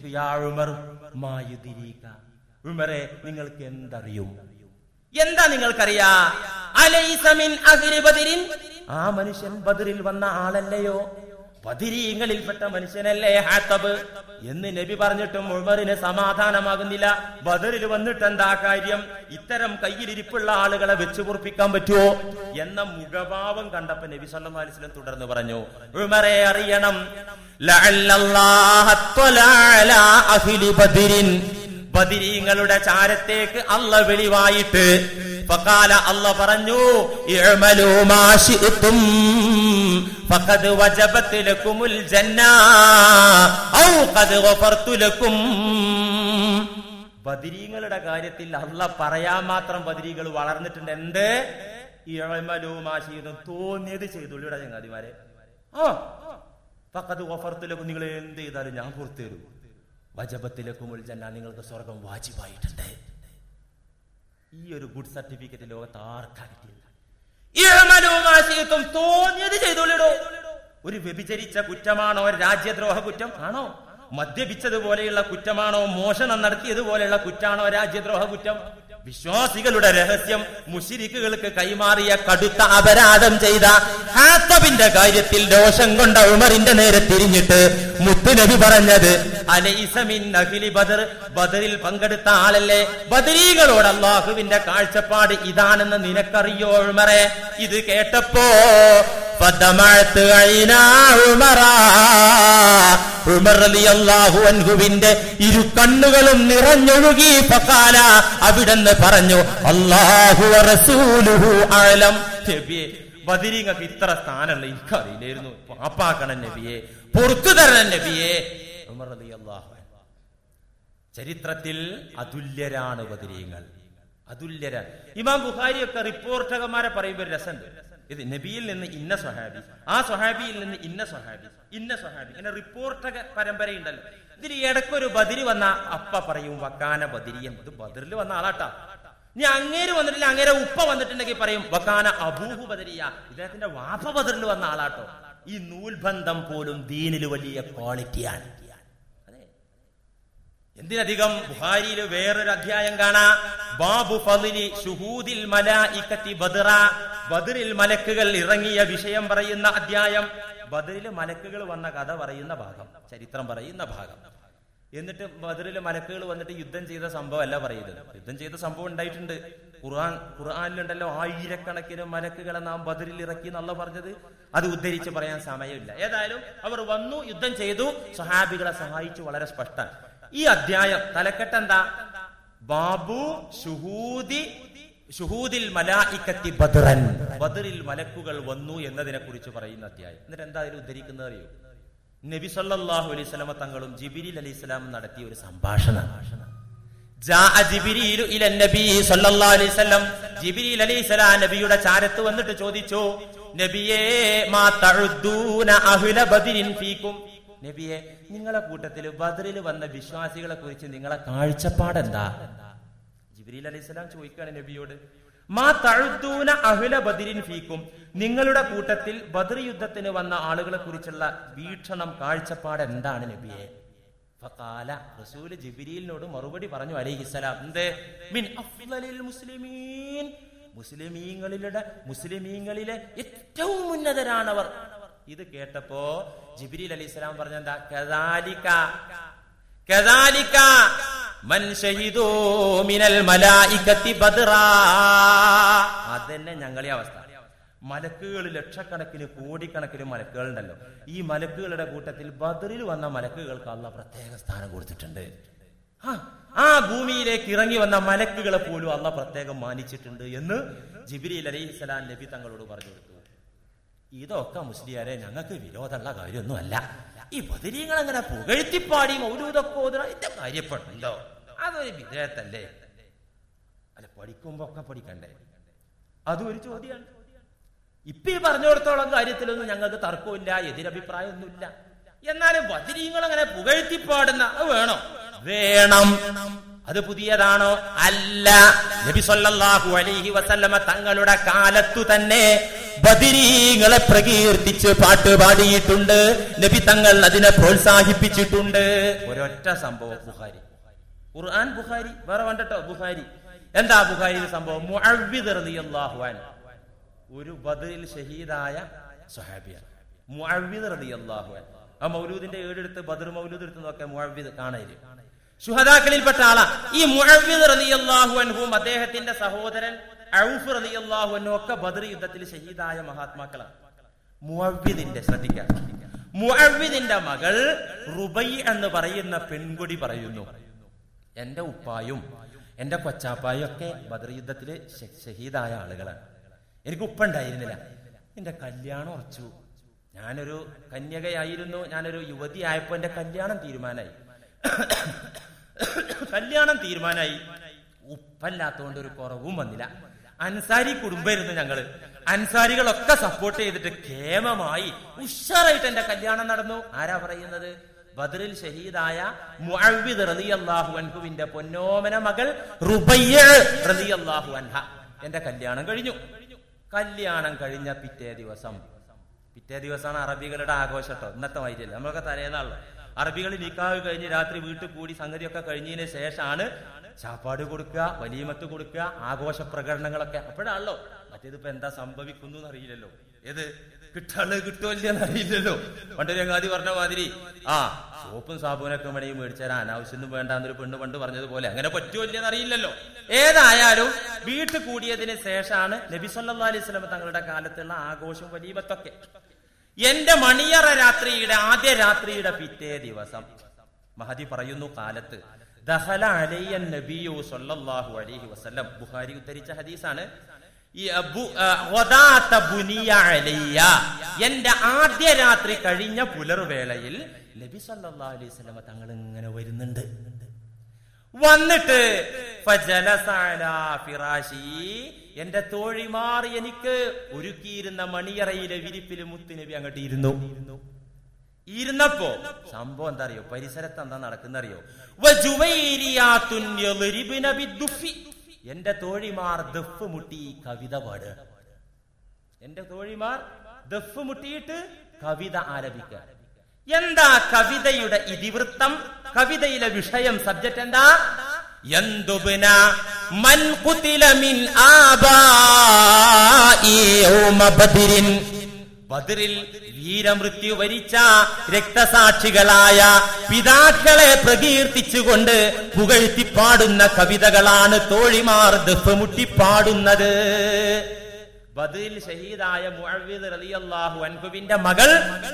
ഉമർ മായുതിരീക ഉമറെ നിങ്ങൾക്ക് എന്തറിയും? എന്താ നിങ്ങൾക്കറിയാ? ആ മനുഷ്യൻ ബദറിൽ വന്ന ആളല്ലയോ? ബദിരീങ്ങളിൽപ്പെട്ട മനുഷ്യനല്ലേ ഹാത്തബ്? എന്ന് നബി പറഞ്ഞിട്ടും ഉമറിന് സമാധാനമാകുന്നില്ല. ബദറിൽ വന്നിട്ട് എന്താ കാര്യം? ഇത്തരം കയ്യിലിരിപ്പുള്ള ആളുകളെ വെച്ചു കുറിപ്പിക്കാൻ പറ്റുമോ എന്ന മുഖഭാവം കണ്ടപ്പോ നബി സല്ലല്ലാഹു അലൈഹി വസല്ലം തുടർന്ന് പറഞ്ഞു ഉമറെ അറിയണം. ബദിരീങ്ങളുടെ ചാരത്തേക്ക് അല്ല വെളിവായിട്ട് ഫഖാല അല്ല പറഞ്ഞു ഇഅ്മലൂ മാ ഫഖദ് വജബത് ലക്കുമുൽ ജന്ന ഖദ് ഗഫർതു ബദരീങ്ങളുടെ കാര്യത്തിൽ അല്ല പറയാൻ മാത്രം ബദരീകൾ വളർന്നിട്ടുണ്ട്. എന്ത്? ഇഅ്മലൂ മാ തോന്നിയത് ചെയ്തുള്ളൂ ഇവിടെ ചങ്ങാതിമാരെ. ആ ഫഖദ് ഓഫർത്തിലേക്കും ലക്കും നിങ്ങൾ എന്ത് ചെയ്താലും ഞാൻ പുറത്തു തരും വജപത്തിലേക്കും ജന്ന നിങ്ങൾക്ക് സ്വർഗം വാജിബായിട്ടുണ്ട്. ഈ ഒരു ഗുഡ് സർട്ടിഫിക്കറ്റ് ലോകത്ത് ആർക്കാ ശിഅ്തും തോന്നിയത് ചെയ്തോളിടോ ഒരു വ്യഭിചരിച്ച കുറ്റമാണോ? രാജ്യദ്രോഹ കുറ്റം ആണോ? മദ്യപിച്ചതുപോലെയുള്ള കുറ്റമാണോ? മോഷണം നടത്തിയതുപോലെയുള്ള കുറ്റാണോ? രാജ്യദ്രോഹ കുറ്റം വിശ്വാസികളുടെ രഹസ്യം മുഷിരിക്കുകൾക്ക് കൈമാറിയ കടുത്ത അപരാധം ചെയ്ത ഹാത്തബിന്റെ കാര്യത്തിൽ ദോഷം കൊണ്ട ഉമറിന്റെ നേരെ തിരിഞ്ഞിട്ട് മുത്തുനബി പറഞ്ഞത് അലൈസമിൻ അഖിലി ബദർ. ബദറിൽ പങ്കെടുത്ത ആളല്ലേ? ബദരീകളോട് അള്ളാഹുവിന്റെ കാഴ്ചപ്പാട് ഇതാണെന്ന് നിനക്കറിയോ ഉമറെ? ഇത് കേട്ടപ്പോ പദമഴത്ത് കഴിഞ്ഞ ഉമറാ. ഉമർ റളിയല്ലാഹു അൻഹുവിന്റെ ഇരു കണ്ണുകളും നിറഞ്ഞൊഴുകി. പക്കാല അവിടെന്ന് പറഞ്ഞു നബിയെ ബദരീങ്ങൾക്ക് ഇത്ര സ്ഥാനമുള്ള എനിക്കറിയില്ലായിരുന്നു. പാപ്പാക്കണം നബിയെ പുറത്തു തരണം നബിയെ. ഉമർ ചരിത്രത്തിൽ അതുല്യരാണ് ബദിരീങ്ങൾ അതുല്യരാണ്. ഇമാം ബുഹാരിയൊക്കെ റിപ്പോർട്ടകന്മാരെ പറയുമ്പോൾ രസമുണ്ട്. ഇത് നബിയിൽ നിന്ന് ഇന്ന സ്വഹാബി ആ സ്വഹാബിയിൽ നിന്ന് ഇന്ന സ്വഹാബി ഇന്ന സ്വഹാബി. ഇങ്ങനെ റിപ്പോർട്ടക പരമ്പരയുണ്ടല്ലോ. ഇതിൽ ഇടക്കൊരു ബദിരി വന്ന അപ്പ പറയും വക്കാന ബദിരിയൻ ഇത് ബദറിൽ വന്ന ആളാട്ടാ. ഇനി അങ്ങേര് വന്നിട്ടില്ല അങ്ങേരെ ഉപ്പ വന്നിട്ടുണ്ടെങ്കിൽ പറയും വക്കാന അബൂഹു ബദരിയ. ഇദ്ദേഹത്തിന്റെ വാപ്പ ബദറിൽ വന്ന ആളാട്ടോ. ഈ നൂൽബന്ധം പോലും ദീനിൽ വലിയ ക്വാളിറ്റിയാണ് എന്തിനധികം ബുഹാരിയിൽ വേറൊരു അധ്യായം കാണാ. ബാബു ഫളിലി ഷുഹൂദിൽ മലായിക്കത്തി ബദറ. ബദറിൽ മലക്കുകൾ ഇറങ്ങിയ വിഷയം പറയുന്ന അധ്യായം. ബദറിൽ മലക്കുകൾ വന്ന കഥ പറയുന്ന ഭാഗം. ചരിത്രം പറയുന്ന ഭാഗം. എന്നിട്ട് ബദറിൽ മലക്കുകൾ വന്നിട്ട് യുദ്ധം ചെയ്ത സംഭവം അല്ല പറയുന്നത്. യുദ്ധം ചെയ്ത സംഭവം ഉണ്ടായിട്ടുണ്ട്. ഖുർആൻ ഖുർആാനിലുണ്ടല്ലോ ആയിരക്കണക്കിന് മലക്കുകളെ നാം ബദറിൽ ഇറക്കി എന്നല്ല പറഞ്ഞത്. അത് ഉദ്ധരിച്ച് പറയാൻ സമയമില്ല. ഏതായാലും അവർ വന്നു യുദ്ധം ചെയ്തു. സഹാബികളെ സഹായിച്ചു വളരെ സ്പഷ്ടം ഈ അധ്യായം തലക്കെട്ട് എന്താ ബാബു ഷുഹൂദി ഷുഹൂദിൽ മലായിക്കത്തി ബദറൻ. ബദറിൽ മലക്കുകൾ വന്നു എന്നതിനെ കുറിച്ച് പറയുന്ന അധ്യായം. എന്നിട്ട് എന്താ അതിൽ ഉദ്ധരിക്കുന്നത് അറിയോ? നബി സല്ലാഹു അലൈഹി സ്വലമ തങ്ങളും ജിബിരിൽ അലൈഹി സ്വലാം നടത്തിയ ഒരു സംഭാഷണ. അലൈഹി നബിയുടെ ചാരത്ത് വന്നിട്ട് ചോദിച്ചു നബിയേ മാ തഴുദൂന അഹ്ല ബദിരിൻ ഫീക്കും നബിയെ നിങ്ങളെ കൂട്ടത്തിൽ ബദറിൽ വന്ന വിശ്വാസികളെ കുറിച്ച് നിങ്ങളെ കാഴ്ചപ്പാട് എന്താ ജിബ്രീൽ അലൈഹി സ്വലാം ചോദിക്കുകയാണ് നബിയോട് മാ തഴുത്തൂന അഹുല ബദിരിൻ ഫീക്കും. നിങ്ങളുടെ കൂട്ടത്തിൽ ബദർ യുദ്ധത്തിന് വന്ന ആളുകളെ കുറിച്ചുള്ള വീക്ഷണം കാഴ്ചപ്പാട് എന്താണ് നബിയെ? ഫഖാല റസൂൽ ജിബ്രീലിനോട് മറുപടി പറഞ്ഞു അലൈഹിസ്സലാം മിൻ മുസ്ലിമീൻ. മുസ്ലിമീങ്ങളിലെ മുസ്ലിമീങ്ങളിലെ ഏറ്റവും ഉന്നതരാണവർ. ഇത് കേട്ടപ്പോ ജിബ്രീൽ അലി ഇസ്ലാം പറഞ്ഞെന്താ കദാലിക. കദാലിക. മൻ ഷഹിദു മിനൽ മലായികത്തി അതന്നെ ഞങ്ങളെ അവസ്ഥ. മലക്കുകൾ ലക്ഷക്കണക്കിന് കോടിക്കണക്കിന് മലക്കുകൾ ഉണ്ടല്ലോ ഈ മലക്കുകളുടെ കൂട്ടത്തിൽ ബദറിൽ വന്ന മലക്കുകൾക്ക് അള്ള പ്രത്യേക സ്ഥാനം കൊടുത്തിട്ടുണ്ട്. ആ, ഭൂമിയിലേക്ക് ഇറങ്ങി വന്ന മലക്കുകളെ പോലും അള്ള പ്രത്യേകം മാനിച്ചിട്ടുണ്ട് എന്ന് ജിബിരി അലൈഹി സ്വലാം നബി തങ്ങളോട് പറഞ്ഞു കൊടുത്തു. ഇതൊക്കെ മുസ്ലിയാരെ ഞങ്ങൾക്ക് വിരോധമുള്ള കാര്യമൊന്നുമല്ല. ഈ ബദരീങ്ങൾ അങ്ങനെ പുകഴ്ത്തിപ്പാടി മൗലൂദൊക്കെ ഓതുക ഇതിന്റെ അതൊരു വിധേയത്തല്ലേ? അല്ല പഠിക്കുമ്പോ ഒക്കെ പഠിക്കണ്ടേ? അതും ഒരു ചോദ്യമാണ് ഇപ്പൊ ഈ പറഞ്ഞിടത്തോളം കാര്യത്തിലൊന്നും ഞങ്ങൾക്ക് തർക്കമില്ല എതിരഭിപ്രായമൊന്നുമില്ല. എന്നാലും ബദരീങ്ങൾ അങ്ങനെ പുകഴ്ത്തിപ്പാടുന്ന അത് വേണോ. വേണം. അത് പുതിയതാണോ? അല്ല. നബി സല്ലല്ലാഹു അലൈഹി വസല്ലമ തങ്ങളുടെ കാലത്തു തന്നെ ബദിരീങ്ങളെ പ്രകീർത്തിച്ച് പാട്ട് പാടിയിട്ടുണ്ട്. നബി തങ്ങൾ അതിനെ പ്രോത്സാഹിപ്പിച്ചിട്ടുണ്ട്. ഒരൊറ്റ സംഭവം ബുഹാരി ഖുർആൻ ബുഹാരി വേറെ വേണ്ടട്ടോ ബുഹാരി എന്താ ബുഹാരി സംഭവം? ഒരു ബദറിൽ ഷഹീദായ സ്വഹാബിയാണ്. മുഅവ്വിദ് റളിയല്ലാഹു അൻഹു. ആ മൗലൂദിന്റെ ഏടെടുത്ത് ബദർ മൗലൂദ് എടുത്ത് നോക്കിയാൽ മുഅവ്വിദ് കാണയിൽ ശുഹദാക്കളിൽപ്പെട്ട ആളാ. ഈ മുഅവ്വിദ് റളിയല്ലാഹു അൻഹും അദ്ദേഹത്തിന്റെ സഹോദരൻ ഔഫ് ബദർ യുദ്ധത്തിൽ ഷഹീദായ മഹാത്മാക്കളാണ്. മുഅവ്വിദിന്റെ മുഅവ്വിദിന്റെ മകൾ റുബൈ എന്ന് പറയുന്ന പെൺകുടി പറയുന്നു. എന്റെ ഉപ്പായും എന്റെ കൊച്ചാപ്പായും ഒക്കെ ബദർ യുദ്ധത്തിൽ ഷഹീദായ ആളുകളാണ്. എനിക്ക് ഉപ്പുണ്ടായിരുന്നില്ല എന്റെ കല്യാണം ഉറച്ചു. ഞാനൊരു കന്യകയായിരുന്നു. ഞാനൊരു യുവതി ആയപ്പോ എന്റെ കല്യാണം തീരുമാനായി. കല്യാണം തീരുമാനായി. ഉപ്പല്ലാത്തോണ്ട് ഒരു കുറവും വന്നില്ല. അൻസാരി കുടുംബമായിരുന്നു ഞങ്ങൾ. അൻസാരികളൊക്കെ സപ്പോർട്ട് ചെയ്തിട്ട് കേമമായി ഉഷാറായിട്ട് എന്റെ കല്യാണം നടന്നു. ആരാ പറയുന്നത്? ബദറിൽ ഷഹീദായ മുഅവ്വിദ് റളിയല്ലാഹു അൻഹുവിന്റെ പൊന്നോമന മകൾ റുബയ്യ റളിയല്ലാഹു അൻഹ. എന്റെ കല്യാണം കഴിഞ്ഞു. കല്യാണം കഴിഞ്ഞ പിറ്റേ ദിവസം. പിറ്റേ ദിവസമാണ് അറബികളുടെ ആഘോഷട്ടോ ഇന്നത്തെ വൈദ്യല്ല നമ്മളൊക്കെ തലേന്നാണല്ലോ. അറബികൾ നിക്കാവ് കഴിഞ്ഞ് രാത്രി വീട്ടിൽ കൂടി സംഗതിയൊക്കെ കഴിഞ്ഞതിന് ശേഷമാണ് ചാപ്പാട് കൊടുക്കുക വലിയമത്ത് കൊടുക്കുക ആഘോഷ പ്രകടനങ്ങളൊക്കെ. അപ്പോഴാണല്ലോ. മറ്റേതിപ്പോ എന്താ സംഭവിക്കുന്നു അറിയില്ലല്ലോ ഏത്? കിട്ടാൾ കിട്ടുമല്ലെന്ന് അറിയില്ലല്ലോ പണ്ടൊരു അങ്ങാതി പറഞ്ഞ മാതിരി ആ സോപ്പും സാബുനൊക്കെ മണി മേടിച്ചാൽ അനാവശ്യമൊന്നും വേണ്ടാന്നൊരു പെണ്ണ് പണ്ട് പറഞ്ഞതുപോലെ. അങ്ങനെ പറ്റുമോ ഇല്ലെന്ന് അറിയില്ലല്ലോ ഏതായാലും വീട്ടിൽ കൂടിയതിന് ശേഷമാണ് നബി സല്ലാ അലൈഹി സ്വലം തങ്ങളുടെ കാലത്തുള്ള ആഘോഷം വലിയമത്തൊക്കെ. എന്റെ മണിയറ രാത്രിയുടെ ആദ്യ രാത്രിയുടെ പിറ്റേ ദിവസം. മഹതി പറയുന്നു കാലത്ത് ദഹല ഉദ്ധരിച്ച ഹദീസാണ്. എന്റെ ആദ്യ രാത്രി കഴിഞ്ഞ പുലർവേളയിൽ നബി സല്ലല്ലാഹു അലൈഹി തങ്ങൾ ഇങ്ങനെ വരുന്നുണ്ട് വന്നിട്ട്. എന്റെ തോഴിമാർ എനിക്ക് ഒരുക്കിയിരുന്ന മണിയറയിലെ വിരിപ്പിൽ മുത്തുനബി അങ്ങോട്ട് ഇരുന്നു ഇരുന്നപ്പോ? സംഭവം എന്താ അറിയോ പരിസരത്ത് എന്താ നടക്കുന്നറിയോ. എന്റെ തോഴിമാർ ദഫ് മുട്ടി കവിത പാടുക. എന്റെ തോഴിമാർ ദഫ് മുട്ടിയിട്ട് കവിത ആരംഭിക്ക എന്താ കവിതയുടെ ഇതിവൃത്തം? കവിതയിലെ വിഷയം സബ്ജക്ട് എന്താ? എന്തുബിന മൻ ഖുതില മിൻ ആബാഇ യൗമ ബദ്രിൻ. ബദറിൽ വീരമൃത്യു വരിച്ച രക്തസാക്ഷികളായ പിതാക്കളെ പ്രകീർത്തിച്ചുകൊണ്ട് പുകഴ്ത്തി പാടുന്ന കവിതകളാണ് തോഴിമാർ ദഫമുട്ടി പാടുന്നത് ബദറിൽ ഷഹീദായ മുഅവ്വിദ് റളിയല്ലാഹു അൻഹുവിന്റെ മകൾ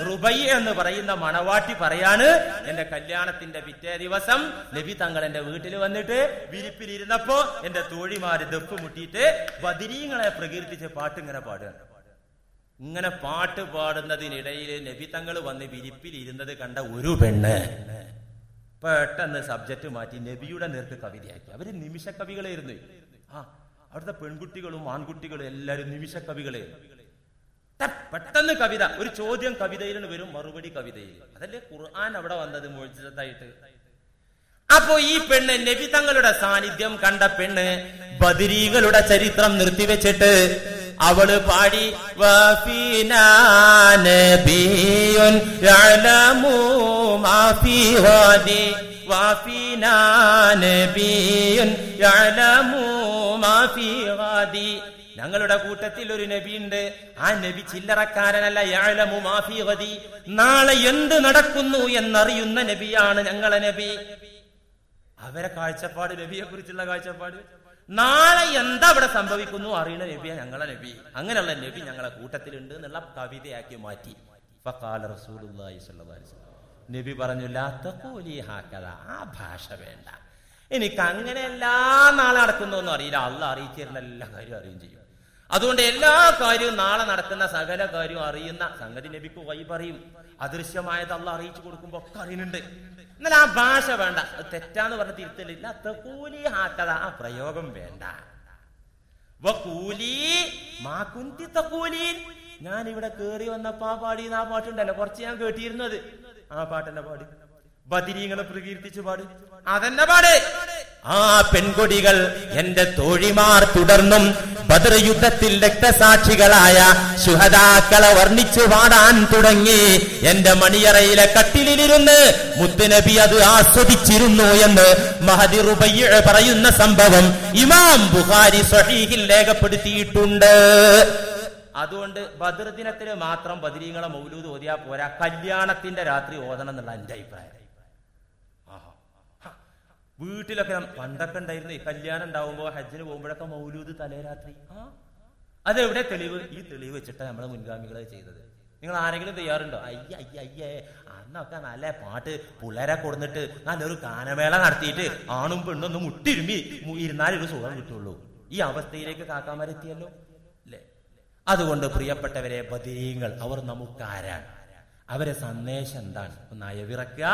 റുബൈ എന്ന് പറയുന്ന മണവാട്ടി പറയാണ് എന്റെ കല്യാണത്തിന്റെ പിറ്റേ ദിവസം നബി തങ്ങൾ എന്റെ വീട്ടിൽ വന്നിട്ട് വിരിപ്പിലിരുന്നപ്പോ എന്റെ തോഴിമാര് ദഫ് മുട്ടിയിട്ട് ബദിരീങ്ങളെ പ്രകീർത്തിച്ച് പാട്ടിങ്ങനെ പാടുകയാണ്. ഇങ്ങനെ പാട്ട് പാടുന്നതിനിടയിൽ നബി തങ്ങൾ വന്ന് വിരിപ്പിൽ ഇരുന്നത് കണ്ട ഒരു പെണ്ണ് പെട്ടെന്ന് സബ്ജക്ട് മാറ്റി നബിയുടെ നേർക്ക് കവിതയാക്കി. അവർ നിമിഷ കവികളായിരുന്നു ആ അവിടുത്തെ പെൺകുട്ടികളും ആൺകുട്ടികളും എല്ലാവരും നിമിഷ കവികളായിരുന്നു പെട്ടെന്ന് കവിത ഒരു ചോദ്യം കവിതയിൽ വരും മറുപടി കവിതയിൽ. അതല്ലേ ഖുർആൻ അവിടെ വന്നത് മോചിതത്തായിട്ട്? അപ്പോ ഈ പെണ്ണ് നബി തങ്ങളുടെ സാന്നിധ്യം കണ്ട പെണ്ണ് ബദിരീകളുടെ ചരിത്രം നിർത്തിവെച്ചിട്ട് അവൾ പാടി വഫീനാ നബിയുൻ യഅലമു മാഫി യഅലമു മാഫി ഞങ്ങളുടെ കൂട്ടത്തിൽ ഒരു നബിയുണ്ട്. ആ നബി ചില്ലറക്കാരനല്ല യഅലമു മാഫി ഫീ ഗദി നാളെ എന്ത് നടക്കുന്നു എന്നറിയുന്ന നബിയാണ് ഞങ്ങളെ നബി. അവരെ കാഴ്ചപ്പാട് നബിയെ കുറിച്ചുള്ള കാഴ്ചപ്പാട്. നാളെ എന്താ ഇവിടെ സംഭവിക്കുന്നു? അറിയുന്ന നബിയ ഞങ്ങളെ നബി. അങ്ങനെയുള്ള നബി ഞങ്ങളെ കൂട്ടത്തിലുണ്ട് എന്നുള്ള കവിതയാക്കി മാറ്റി. നബി പറഞ്ഞു ഹാക്കദ. ആ ഭാഷ വേണ്ട. എനിക്ക് അങ്ങനെ എല്ലാ നാളെ നടക്കുന്നൊന്നും അറിയില്ല. അള്ള അറിയിച്ചു തരുന്ന എല്ലാ കാര്യവും അറിയും ചെയ്യും. അതുകൊണ്ട് എല്ലാ കാര്യവും നാളെ നടക്കുന്ന സകല കാര്യവും അറിയുന്ന സംഗതി നബിക്ക് വൈ പറയും അദൃശ്യമായത് അല്ല അറിയിച്ചു കൊടുക്കുമ്പോ ഒക്കെ അറിയുന്നുണ്ട്. എന്നാൽ ആ ഭാഷ വേണ്ട. അത് തെറ്റാന്ന് പറഞ്ഞ തിരുത്തലില്ല. തകൂലി ഹാക്കത ആ പ്രയോഗം വേണ്ട. ഞാൻ ഇവിടെ കേറി വന്നപ്പോ ആ പാടി ആ പാട്ടുണ്ടല്ലോ. കുറച്ച് ഞാൻ കേട്ടിരുന്നത്. ആ പാട്ടെന്നെ പാടി? ബദിരീങ്ങളെ പ്രകീർത്തിച്ച് പാട്. അതെന്നെ പാട്? ആ പെൺകൊടികൾ എന്റെ തോഴിമാർ തുടർന്നും ബദർ യുദ്ധത്തിൽ രക്തസാക്ഷികളായ ശുഹദാക്കളെ വർണിച്ചു പാടാൻ തുടങ്ങി. എന്റെ മണിയറയിലെ കട്ടിലിരുന്ന് മുത്തുനബി അത് ആസ്വദിച്ചിരുന്നു എന്ന് മഹദി റുബയ്യ പറയുന്ന സംഭവം ഇമാം ബുഖാരി സ്വഹീഹിൽ രേഖപ്പെടുത്തിയിട്ടുണ്ട്. അതുകൊണ്ട് ബദർ ദിനത്തിന് മാത്രം ബദരീങ്ങളെ മൗലൂദ് ഓതിയാ പോരാ. കല്യാണത്തിന്റെ രാത്രി ഓതണം എന്നുള്ള എന്റെ അഭിപ്രായം. വീട്ടിലൊക്കെ പണ്ടൊക്കെ ഉണ്ടായിരുന്നു കല്യാണം ഉണ്ടാവുമ്പോ ഹജ്ജിന് പോകുമ്പോഴൊക്കെ മൗലൂദ് തലേരാത്രി ആ. അതെവിടെ തെളിവ്? ഈ തെളിവ് വെച്ചിട്ടാണ് നമ്മളെ മുൻഗാമികളെ ചെയ്തത്. നിങ്ങൾ ആരെങ്കിലും തയ്യാറുണ്ടോ? അയ്യ അയ്യ അയ്യേ അന്നൊക്കെ നല്ല പാട്ട് പിള്ളേരെ കൊടുന്നിട്ട് നല്ലൊരു ഗാനമേള നടത്തിയിട്ട് ആണും പെണ്ണൊന്ന് മുട്ടിരുമ്പി ഇരുന്നാലും ഇരുന്നാലേ ഒരു സുഖം കിട്ടുള്ളൂ. ഈ അവസ്ഥയിലേക്ക് കാക്കാമാരെത്തിയല്ലോ? അല്ലേ അതുകൊണ്ട് പ്രിയപ്പെട്ടവരെ ബദീങ്ങൾ അവർ നമുക്കാരാണ്. അവരെ സന്ദേശം എന്താണ്? ഒന്ന് അയവിറക്കുക.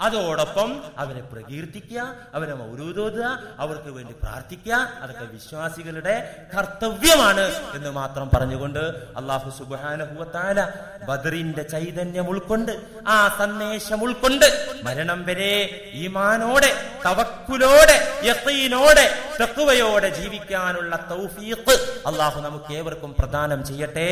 അതോടൊപ്പം അവരെ പ്രകീർത്തിക്കുക അവരെ മൗരൂതോതുക അവർക്ക് വേണ്ടി പ്രാർത്ഥിക്കുക. അതൊക്കെ വിശ്വാസികളുടെ കർത്തവ്യമാണ് എന്ന് മാത്രം പറഞ്ഞുകൊണ്ട് അള്ളാഹു സുബാനഹുവത്താല ബദറിന്റെ ചൈതന്യം ഉൾക്കൊണ്ട് ആ സന്ദേശം ഉൾക്കൊണ്ട് മരണം വരെ ഈമാനോടെ തവക്കുലോടെ യത്തീനോടെ തെക്കുവയോടെ ജീവിക്കാനുള്ള തൗഫീഖ് അള്ളാഹു നമുക്ക് ഏവർക്കും പ്രദാനം ചെയ്യട്ടെ.